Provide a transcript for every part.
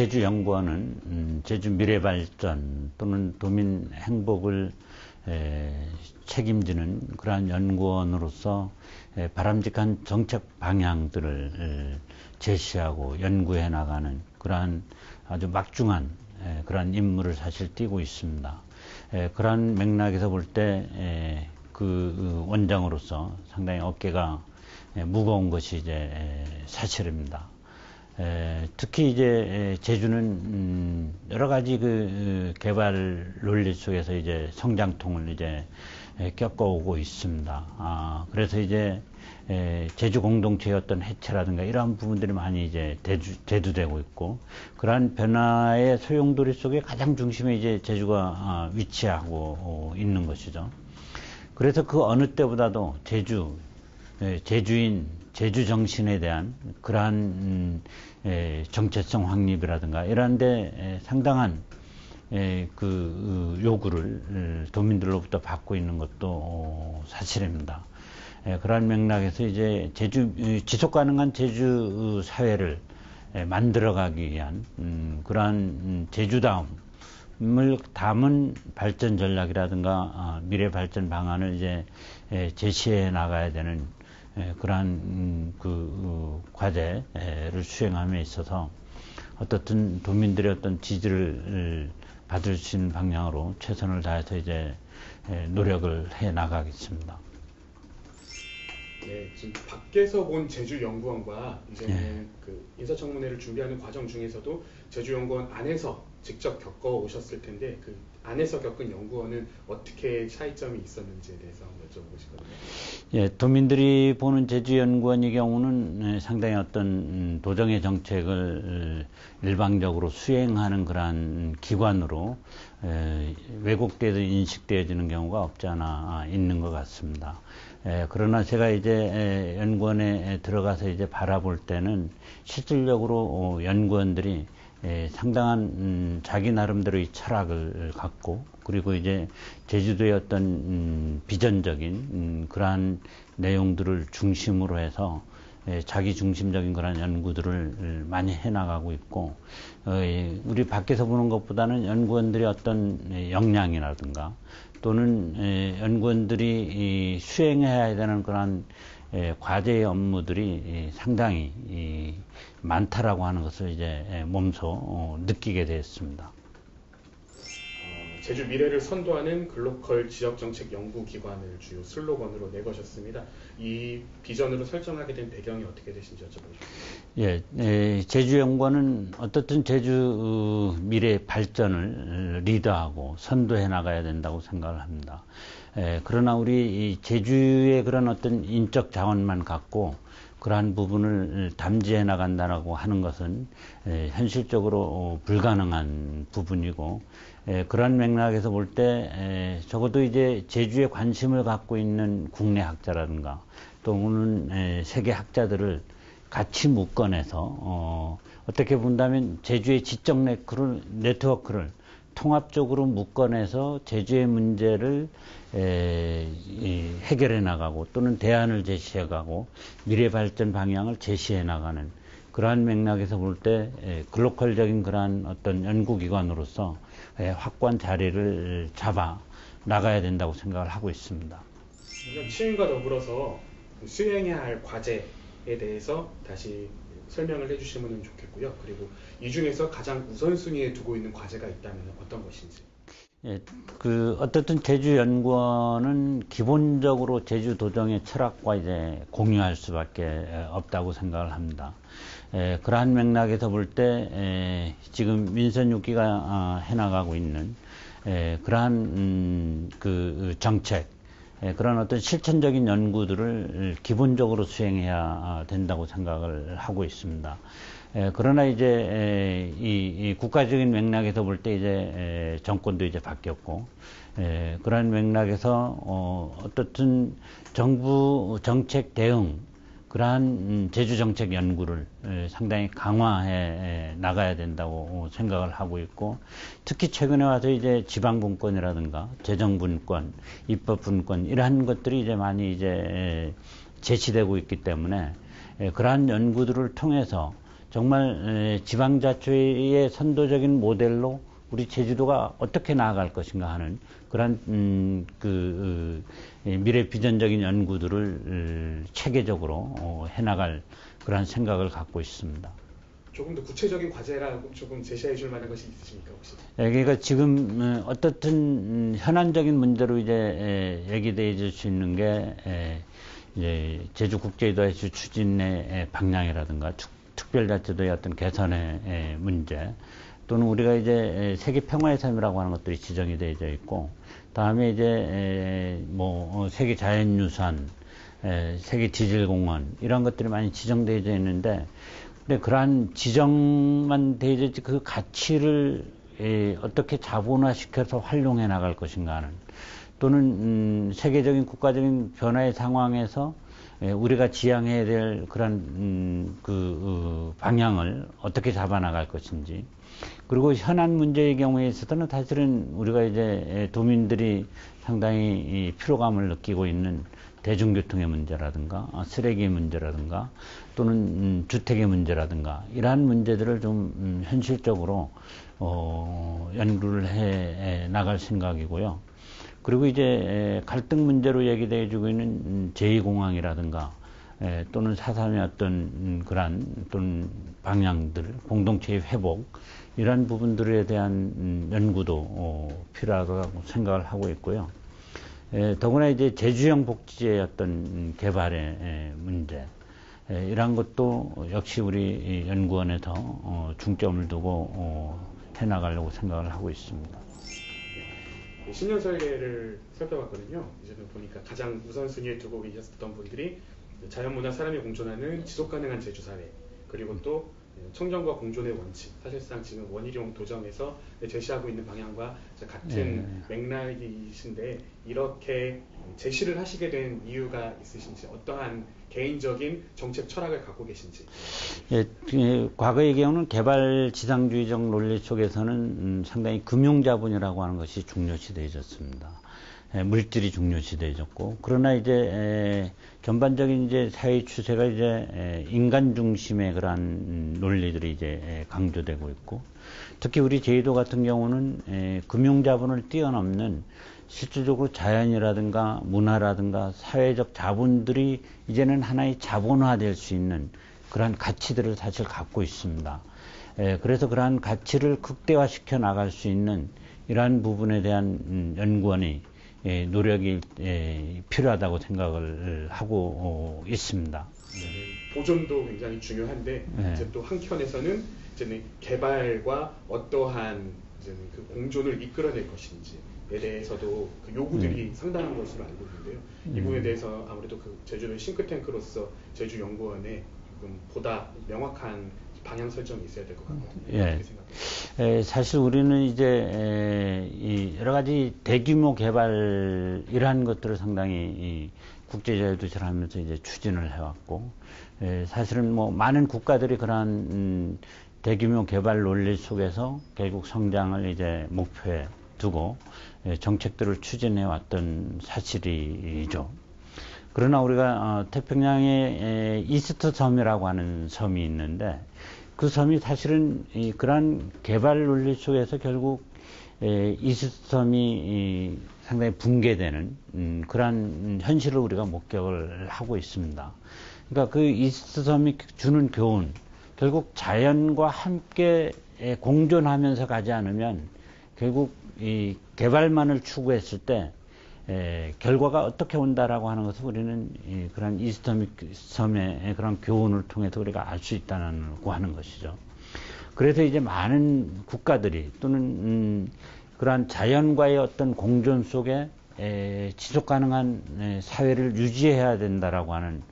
제주연구원은 음, 제주 미래발전 또는 도민 행복을 에, 책임지는 그러한 연구원으로서 에, 바람직한 정책 방향들을 에, 제시하고 연구해 나가는 그러한 아주 막중한 에, 그러한 임무를 사실 띠고 있습니다. 에, 그러한 맥락에서 볼 때 그 원장으로서 상당히 어깨가 에, 무거운 것이 이제 에, 사실입니다. 에, 특히 이제 제주는 음, 여러 가지 그 개발 논리 속에서 이제 성장통을 이제 에, 겪어오고 있습니다. 아, 그래서 이제 에, 제주 공동체의 어떤 해체라든가 이러한 부분들이 많이 이제 대주, 대두 되고 있고 그러한 변화의 소용돌이 속에 가장 중심에 이제 제주가 아, 위치하고 어, 있는 것이죠. 그래서 그 어느 때보다도 제주, 에, 제주인 제주 정신에 대한 그러한 음, 에, 정체성 확립이라든가 이런 데 상당한 에, 그 요구를 도민들로부터 받고 있는 것도 어, 사실입니다. 에, 그러한 맥락에서 이제 제주 지속 가능한 제주 사회를 에, 만들어가기 위한 음, 그러한 음, 제주다움을 담은 발전 전략이라든가 아, 미래 발전 방안을 이제 에, 제시해 나가야 되는 예, 그러한 음, 그 어, 과제를 수행함에 있어서 어떻든 도민들의 어떤 지지를 받을 수 있는 방향으로 최선을 다해서 이제 예, 노력을 해 나가겠습니다. 네, 지금 밖에서 본 제주 연구원과 이제 네. 그 인사청문회를 준비하는 과정 중에서도 제주 연구원 안에서 직접 겪어 오셨을 텐데 그 안에서 겪은 연구원은 어떻게 차이점이 있었는지에 대해서 한번 여쭤보고 싶거든요. 예, 도민들이 보는 제주연구원의 경우는 예, 상당히 어떤 음, 도정의 정책을 일방적으로 수행하는 그러한 기관으로 예, 왜곡되어 인식되어지는 경우가 없지 않아 있는 것 같습니다. 예, 그러나 제가 이제 연구원에 들어가서 이제 바라볼 때는 실질적으로 어, 연구원들이 예, 상당한 음, 자기 나름대로의 철학을 갖고 그리고 이제 제주도의 어떤 음, 비전적인 음, 그러한 내용들을 중심으로 해서 예, 자기 중심적인 그런 연구들을 많이 해나가고 있고 어, 예, 우리 밖에서 보는 것보다는 연구원들의 어떤 역량이라든가 또는 예, 연구원들이 수행해야 되는 그런 예, 과제의 업무들이 상당히 많다라고 하는 것을 이제 예, 몸소 어, 느끼게 되었습니다. 어, 제주 미래를 선도하는 글로컬 지역정책 연구기관을 주요 슬로건으로 내거셨습니다. 이 비전으로 설정하게 된 배경이 어떻게 되신지 여쭤보겠습니다. 예, 예, 제주연구원은 어떻든 제주 미래 발전을 리드하고 선도해 나가야 된다고 생각을 합니다. 예, 그러나 우리 제주의 그런 어떤 인적 자원만 갖고 그러한 부분을 담지해 나간다라고 하는 것은 예, 현실적으로 어, 불가능한 부분이고 예, 그러한 맥락에서 볼 때 적어도 이제 제주에 관심을 갖고 있는 국내 학자라든가 또는 세계 학자들을 같이 묶어내서 어, 어떻게 본다면 제주의 지적 네트워크를 통합적으로 묶어내서 제주의 문제를 에, 이, 해결해 나가고 또는 대안을 제시해 가고 미래 발전 방향을 제시해 나가는 그러한 맥락에서 볼 때 글로컬적인 그러한 어떤 연구기관으로서 에, 확고한 자리를 잡아 나가야 된다고 생각을 하고 있습니다. 시민과 더불어서 수행해야 할 과제에 대해서 다시 설명을 해주시면 좋겠고요. 그리고 이 중에서 가장 우선순위에 두고 있는 과제가 있다면 어떤 것인지. 예, 그 어떻든 제주 연구원은 기본적으로 제주 도정의 철학과 이제 공유할 수밖에 없다고 생각을 합니다. 에, 예, 그러한 맥락에서 볼때 지금 민선 6기가 아, 해나가고 있는 에, 그러한 음, 그 정책 예, 그런 어떤 실천적인 연구들을 기본적으로 수행해야 된다고 생각을 하고 있습니다. 예, 그러나 이제 이, 국가적인 맥락에서 볼 때 이제 정권도 이제 바뀌었고 그런 맥락에서 어, 어떻든 정부 정책 대응 그러한 음, 제주 정책 연구를 상당히 강화해 나가야 된다고 생각을 하고 있고 특히 최근에 와서 이제 지방 분권이라든가 재정 분권, 입법 분권 이러한 것들이 이제 많이 이제 제시되고 있기 때문에 그러한 연구들을 통해서 정말 지방자치의 선도적인 모델로 우리 제주도가 어떻게 나아갈 것인가 하는 그런 음, 그 어, 미래 비전적인 연구들을 체계적으로 어, 해나갈 그런 생각을 갖고 있습니다. 조금 더 구체적인 과제라고 조금 제시해 줄 만한 것이 있으십니까 혹시? 예, 그러니까 지금 어, 어떻든 음, 현안적인 문제로 이제 얘기되어 수 있는 게 이제 제주국제도시 추진의 방향이라든가 특별자치도의 어떤 개선의 문제 또는 우리가 이제 세계 평화의 삶이라고 하는 것들이 지정이 되어 있고 다음에 이제 뭐 어, 세계 자연유산, 세계 디젤공원 이런 것들이 많이 지정되어 있는데 근데 그러한 지정만 되어 있지 그 가치를 어떻게 자본화시켜서 활용해 나갈 것인가 하는 또는 음, 세계적인 국가적인 변화의 상황에서 우리가 지향해야 될 그런 음, 그 어, 방향을 어떻게 잡아 나갈 것인지 그리고 현안 문제의 경우에 있어서는 사실은 우리가 이제 도민들이 상당히 피로감을 느끼고 있는 대중교통의 문제라든가 아, 쓰레기 문제라든가 또는 음, 주택의 문제라든가 이러한 문제들을 좀 음, 현실적으로 어, 연구를 해 나갈 생각이고요. 그리고 이제 갈등 문제로 얘기되어주고 있는 음, 제2공항이라든가 또는 사삼의 어떤 그러한 또는 방향들, 공동체의 회복 이러한 부분들에 대한 음, 연구도 어, 필요하다고 생각을 하고 있고요. 에, 더구나 이제 제주형 복지의 어떤 개발의 문제 이러한 것도 역시 우리 연구원에서 어, 중점을 두고 어, 해나가려고 생각을 하고 있습니다. 10년 설계를 살펴봤거든요. 이제는 보니까 가장 우선순위에 두고 계셨던 분들이 자연문화 사람이 공존하는 지속가능한 제주사회 그리고 또 청정과 공존의 원칙 사실상 지금 원희룡 도정에서 제시하고 있는 방향과 같은 네. 맥락이신데 이렇게 제시를 하시게 된 이유가 있으신지 어떠한 개인적인 정책 철학을 갖고 계신지 예, 그, 과거의 경우는 개발 지상주의적 논리 속에서는 음, 상당히 금융자본이라고 하는 것이 중요시되어졌습니다. 예, 물질이 중요시되어졌고 그러나 이제 에, 전반적인 이제 사회 추세가 이제 에, 인간 중심의 그러한 논리들이 이제 강조되고 있고 특히 우리 제주도 같은 경우는 에, 금융자본을 뛰어넘는 실질적으로 자연이라든가 문화라든가 사회적 자본들이 이제는 하나의 자본화될 수 있는 그러한 가치들을 사실 갖고 있습니다. 에, 그래서 그러한 가치를 극대화시켜 나갈 수 있는 이러한 부분에 대한 음, 연구원이 예, 노력이 예, 필요하다고 생각을 하고 어, 있습니다. 네, 보존도 굉장히 중요한데 네. 이제 또 한켠에서는 이제는 개발과 어떠한 이제는 그 공존을 이끌어낼 것인지에 대해서도 그 요구들이 음. 상당한 것으로 알고 있는데요. 이 부분에 음. 대해서 아무래도 그 제주도의 싱크탱크로서 제주연구원에 보다 명확한 방향 설정이 있어야 될 것 같거든요. 예. 에, 사실 우리는 이제 에, 이 여러 가지 대규모 개발 이러한 것들을 상당히 이 국제자유도시를 하면서 이제 추진을 해왔고 에, 사실은 뭐 많은 국가들이 그러한 음, 대규모 개발 논리 속에서 결국 성장을 이제 목표에 두고 에, 정책들을 추진해 왔던 사실이죠. 그러나 우리가 어, 태평양에 이스터 섬이라고 하는 섬이 있는데 그 섬이 사실은 이, 그러한 개발 논리 속에서 결국 에, 이스터 섬이 이, 상당히 붕괴되는 음, 그러한 현실을 우리가 목격을 하고 있습니다. 그러니까 그 이스터 섬이 주는 교훈 결국 자연과 함께 공존하면서 가지 않으면 결국 이 개발만을 추구했을 때 에, 결과가 어떻게 온다라고 하는 것을 우리는 이, 그런 이스터믹 섬의 그런 교훈을 통해서 우리가 알 수 있다고 하는 것이죠. 그래서 이제 많은 국가들이 또는 음, 그러한 자연과의 어떤 공존 속에 에, 지속 가능한 에, 사회를 유지해야 된다라고 하는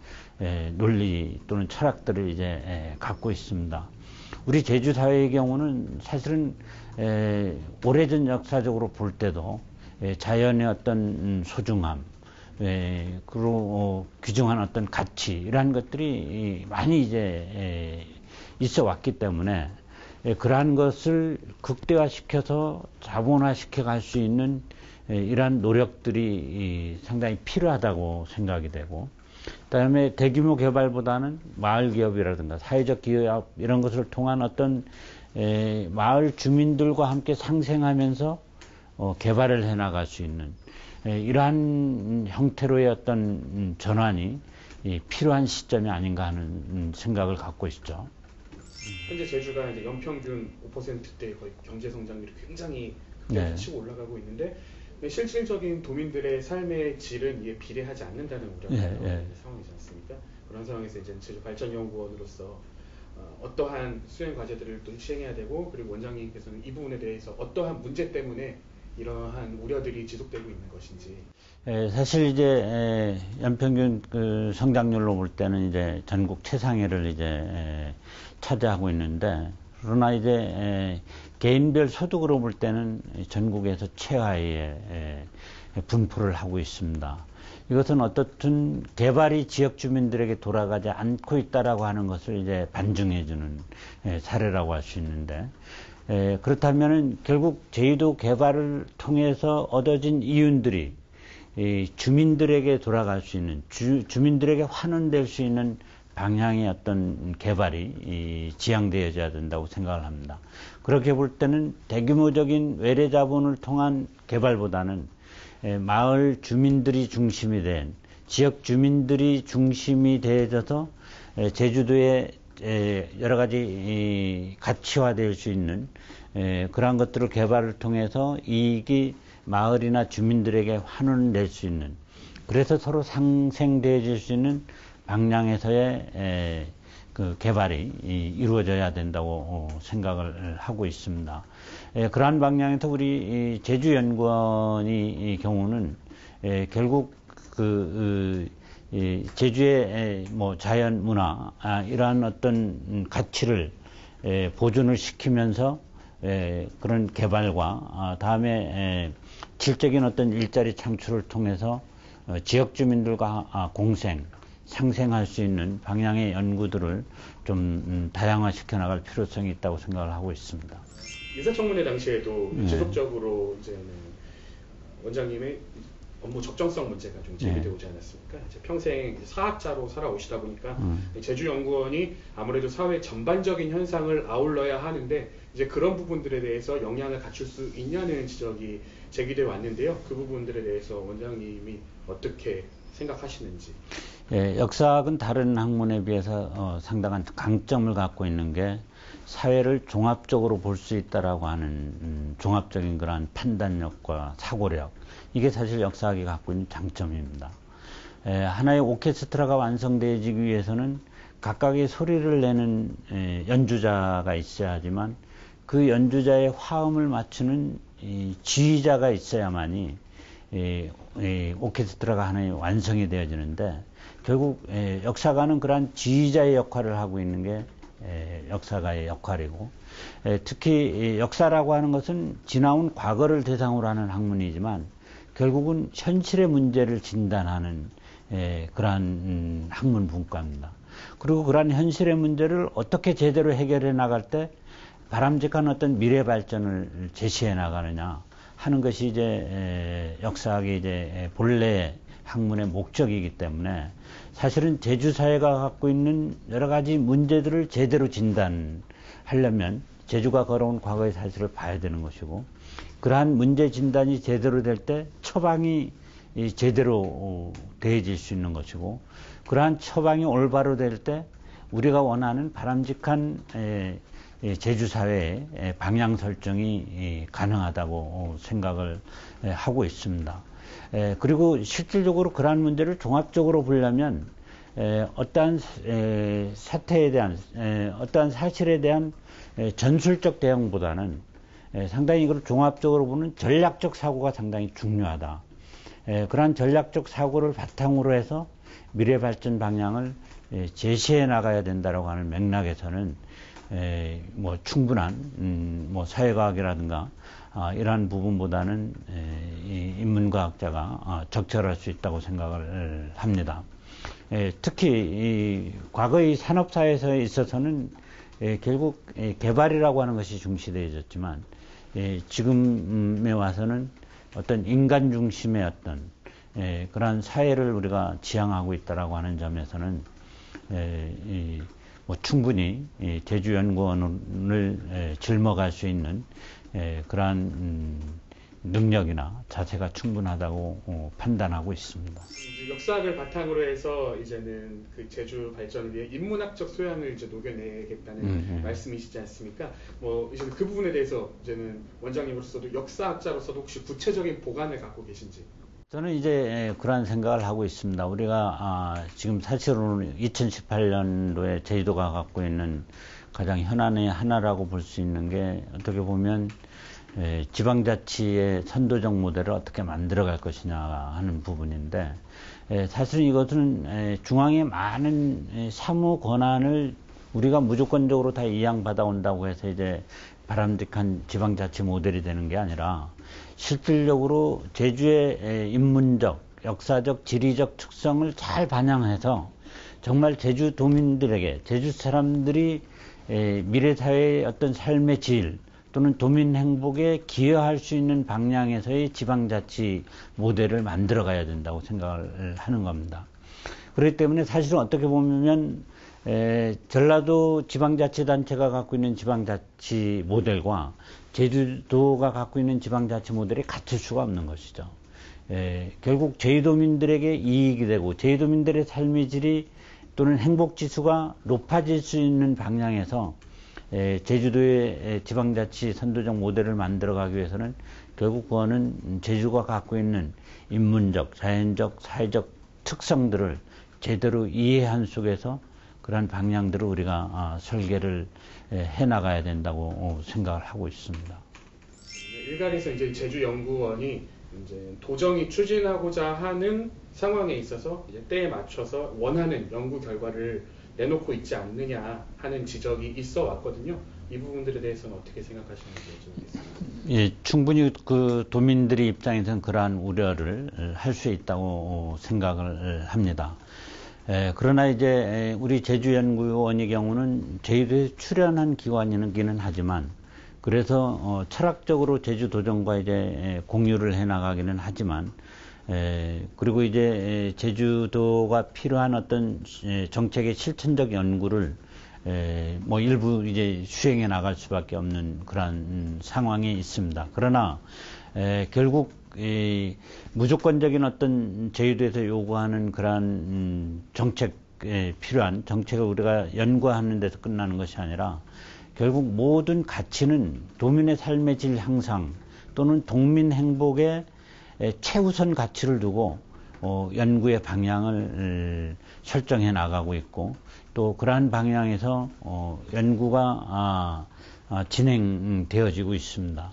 에, 논리 또는 철학들을 이제 에, 갖고 있습니다. 우리 제주 사회의 경우는 사실은 에, 오래전 역사적으로 볼 때도 예, 자연의 어떤 음, 소중함 에, 그로 어, 규정한 어떤 가치 이러한 것들이 많이 이제 에, 있어 왔기 때문에 에, 그러한 것을 극대화시켜서 자본화시켜 갈 수 있는 에, 이러한 노력들이 이, 상당히 필요하다고 생각이 되고 그다음에 대규모 개발보다는 마을 기업이라든가 사회적 기업 이런 것을 통한 어떤 에, 마을 주민들과 함께 상생하면서 어, 개발을 해 나갈 수 있는 에, 이러한 형태로의 어떤 음, 전환이 이, 필요한 시점이 아닌가 하는 음, 생각을 갖고 있죠. 현재 제주가 이제 연평균 5%대 거의 경제 성장률이 굉장히 네. 치고 올라가고 있는데 실질적인 도민들의 삶의 질은 이에 비례하지 않는다는 우려가 예, 예. 상황이지 않습니까? 그런 상황에서 이제 제주 발전 연구원으로서 어, 어떠한 수행 과제들을 또 시행해야 되고 그리고 원장님께서는 이 부분에 대해서 어떠한 문제 때문에 이러한 우려들이 지속되고 있는 것인지 에, 사실 이제 에, 연평균 그 성장률로 볼 때는 이제 전국 최상위를 이제 에, 차지하고 있는데 그러나 이제 에, 개인별 소득으로 볼 때는 전국에서 최하위에 에, 분포를 하고 있습니다. 이것은 어떻든 개발이 지역 주민들에게 돌아가지 않고 있다라고 하는 것을 이제 반증해주는 에, 사례라고 할 수 있는데 에, 그렇다면은 결국 제주도 개발을 통해서 얻어진 이윤들이 이 주민들에게 돌아갈 수 있는 주, 주민들에게 환원될 수 있는 방향의 어떤 개발이 이 지향되어져야 된다고 생각을 합니다. 그렇게 볼 때는 대규모적인 외래 자본을 통한 개발보다는 에, 마을 주민들이 중심이 된 지역 주민들이 중심이 되어져서 에, 제주도의 에, 여러 가지 이 가치화될 수 있는 에, 그러한 것들을 개발을 통해서 이익이 마을이나 주민들에게 환원을 낼 수 있는 그래서 서로 상생되어질 수 있는 방향에서의 에, 그 개발이 이, 이루어져야 된다고 어, 생각을 하고 있습니다. 에, 그러한 방향에서 우리 이 경우는 에, 결국 그 이, 이 제주의 에, 뭐 자연 문화 아, 이러한 어떤 음, 가치를 에, 보존을 시키면서 에, 그런 개발과 아, 다음에 에, 질적인 어떤 일자리 창출을 통해서 어, 지역 주민들과 아, 공생, 상생할 수 있는 방향의 연구들을 좀 음, 다양화시켜 나갈 필요성이 있다고 생각을 하고 있습니다. 인사청문회 당시에도 네. 지속적으로 이제는 원장님의 업무 적정성 문제가 좀 제기되어 네. 오지 않았습니까? 이제 평생 이제 사학자로 살아오시다 보니까 음. 제주연구원이 아무래도 사회 전반적인 현상을 아울러야 하는데 이제 그런 부분들에 대해서 역량을 갖출 수 있냐는 지적이 제기되어 왔는데요. 그 부분들에 대해서 원장님이 어떻게 생각하시는지. 예, 역사학은 다른 학문에 비해서 어, 상당한 강점을 갖고 있는 게 사회를 종합적으로 볼 수 있다라고 하는 음, 종합적인 그러한 판단력과 사고력 이게 사실 역사학이 갖고 있는 장점입니다. 에, 하나의 오케스트라가 완성되어지기 위해서는 각각의 소리를 내는 에, 연주자가 있어야 하지만 그 연주자의 화음을 맞추는 이 지휘자가 있어야만이 이, 이 오케스트라가 하나의 완성이 되어지는데 결국 에, 역사가는 그러한 지휘자의 역할을 하고 있는 게 에, 역사가의 역할이고 에, 특히 이 역사라고 하는 것은 지나온 과거를 대상으로 하는 학문이지만 결국은 현실의 문제를 진단하는 에, 그러한 음, 학문 분과입니다. 그리고 그러한 현실의 문제를 어떻게 제대로 해결해 나갈 때 바람직한 어떤 미래 발전을 제시해 나가느냐 하는 것이 이제 에, 역사학의 이제 에, 본래 학문의 목적이기 때문에 사실은 제주 사회가 갖고 있는 여러 가지 문제들을 제대로 진단하려면 제주가 걸어온 과거의 사실을 봐야 되는 것이고 그러한 문제 진단이 제대로 될 때 처방이 이 제대로 어, 대해질 수 있는 것이고 그러한 처방이 올바로 될 때 우리가 원하는 바람직한 에, 이 제주 사회의 에, 방향 설정이 이, 가능하다고 어, 생각을 에, 하고 있습니다. 에, 그리고 실질적으로 그러한 문제를 종합적으로 보려면 에, 어떠한 에, 사태에 대한 에, 어떠한 사실에 대한 에, 전술적 대응보다는 에, 상당히 이걸 종합적으로 보는 전략적 사고가 상당히 중요하다. 에, 그러한 전략적 사고를 바탕으로 해서 미래 발전 방향을 에, 제시해 나가야 된다라고 하는 맥락에서는 에, 뭐 충분한 음, 뭐 사회과학이라든가 아, 이러한 부분보다는 에, 인문과학자가 아, 적절할 수 있다고 생각을 합니다. 에, 특히 이 과거의 산업사에서 있어서는 에, 결국 에, 개발이라고 하는 것이 중시되어졌지만 에, 지금에 와서는 어떤 인간 중심의 어떤 에, 그러한 사회를 우리가 지향하고 있다라고 하는 점에서는 에, 이, 뭐 충분히 이 제주연구원을 에, 짊어갈 수 있는 에, 그러한 음, 능력이나 자세가 충분하다고 어, 판단하고 있습니다. 역사학을 바탕으로 해서 이제는 그 제주 발전을 위해 인문학적 소양을 이제 녹여내겠다는 음, 음. 말씀이시지 않습니까? 뭐 이제 그 부분에 대해서 이제는 원장님으로서도 역사학자로서도 혹시 구체적인 보관을 갖고 계신지. 저는 이제 에, 그러한 생각을 하고 있습니다. 우리가 아, 지금 사실은 2018년도에 제주도가 갖고 있는 가장 현안의 하나라고 볼 수 있는 게 어떻게 보면 에, 지방자치의 선도적 모델을 어떻게 만들어갈 것이냐 하는 부분인데 에, 사실 이것은 에, 중앙의 많은 에, 사무 권한을 우리가 무조건적으로 다 이양받아 온다고 해서 이제 바람직한 지방자치 모델이 되는 게 아니라 실질적으로 제주의 에, 인문적, 역사적, 지리적 특성을 잘 반영해서 정말 제주 도민들에게 제주 사람들이 에, 미래 사회의 어떤 삶의 질 또는 도민 행복에 기여할 수 있는 방향에서의 지방자치 모델을 만들어 가야 된다고 생각을 하는 겁니다. 그렇기 때문에 사실은 어떻게 보면 에, 전라도 지방자치단체가 갖고 있는 지방자치 모델과 제주도가 갖고 있는 지방자치 모델이 같을 수가 없는 것이죠. 에, 결국 제주도민들에게 이익이 되고 제주도민들의 삶의 질이 또는 행복 지수가 높아질 수 있는 방향에서 에, 제주도의 에, 지방자치 선도적 모델을 만들어가기 위해서는 결국 그거는 제주가 갖고 있는 인문적, 자연적, 사회적 특성들을 제대로 이해한 속에서 그러한 방향들을 우리가 아, 설계를 에, 해나가야 된다고 어, 생각을 하고 있습니다. 일각에서 이제 제주연구원이 이제 도정이 추진하고자 하는 상황에 있어서 이제 때에 맞춰서 원하는 연구 결과를 내놓고 있지 않느냐 하는 지적이 있어 왔거든요. 이 부분들에 대해서는 어떻게 생각하시는지 여쭤보겠습니다. 예, 충분히 그 도민들의 입장에서는 그러한 우려를 할 수 있다고 생각을 합니다. 에, 그러나 이제 에, 우리 제주연구원의 경우는 제주도에 출연한 기관이기는 하지만 그래서 어, 철학적으로 제주도정과 이제 에, 공유를 해 나가기는 하지만 에, 그리고 이제 에, 제주도가 필요한 어떤 에, 정책의 실천적 연구를 에, 뭐 일부 이제 수행해 나갈 수밖에 없는 음, 상황이 있습니다. 그러나 에, 결국 이 무조건적인 어떤 제주도에서 요구하는 그러한 음, 정책 에 필요한 정책을 우리가 연구하는 데서 끝나는 것이 아니라 결국 모든 가치는 도민의 삶의 질 향상 또는 동민 행복에 에, 최우선 가치를 두고 어, 연구의 방향을 설정해 나가고 있고 또 그러한 방향에서 어, 연구가 아, 아, 진행되어지고 있습니다.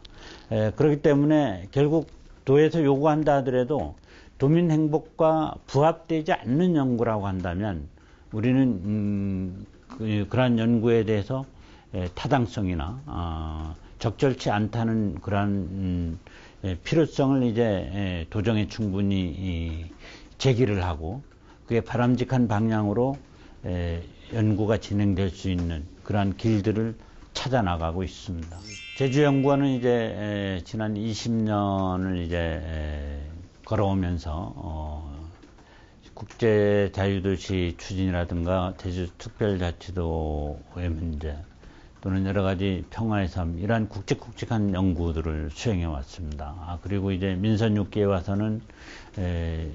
에, 그렇기 때문에 결국 도에서 요구한다 하더라도 도민 행복과 부합되지 않는 연구라고 한다면 우리는 음, 그, 그러한 연구에 대해서 에, 타당성이나 어, 적절치 않다는 그러한 음, 에, 필요성을 이제 에, 도정에 충분히 이, 제기를 하고 그게 바람직한 방향으로 에, 연구가 진행될 수 있는 그러한 길들을 찾아 나가고 있습니다. 제주연구원은 이제 에, 지난 20년을 이제 에, 걸어오면서 어, 국제 자유도시 추진이라든가 제주 특별자치도의 문제 또는 여러 가지 평화의 삶 이러한 굵직굵직한 연구들을 수행해 왔습니다. 아, 그리고 이제 민선 6기에 와서는 에,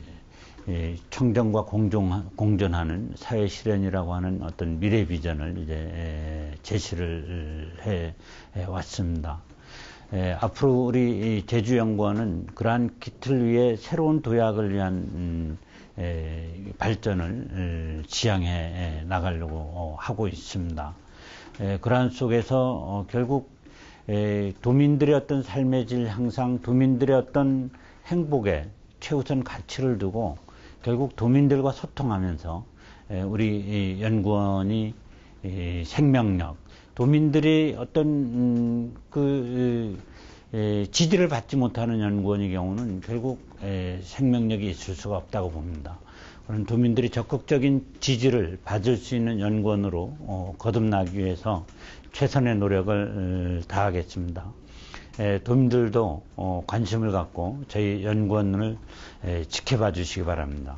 에, 청정과 공존, 공존하는 사회 실현이라고 하는 어떤 미래 비전을 이제 에, 제시를 해, 해 왔습니다. 에, 앞으로 우리 제주연구원은 그러한 기틀 위에 새로운 도약을 위한 음, 에, 발전을 에, 지향해 나가려고 어, 하고 있습니다. 에, 그러한 속에서 어, 결국 에, 도민들의 어떤 삶의 질 향상, 도민들의 어떤 행복에 최우선 가치를 두고 결국 도민들과 소통하면서 에, 우리 연구원이 이 생명력, 도민들이 어떤 음, 그 에, 지지를 받지 못하는 연구원의 경우는 결국 에, 생명력이 있을 수가 없다고 봅니다. 그런 도민들이 적극적인 지지를 받을 수 있는 연구원으로 어, 거듭나기 위해서 최선의 노력을 어, 다하겠습니다. 에, 도민들도 어, 관심을 갖고 저희 연구원을 에, 지켜봐 주시기 바랍니다.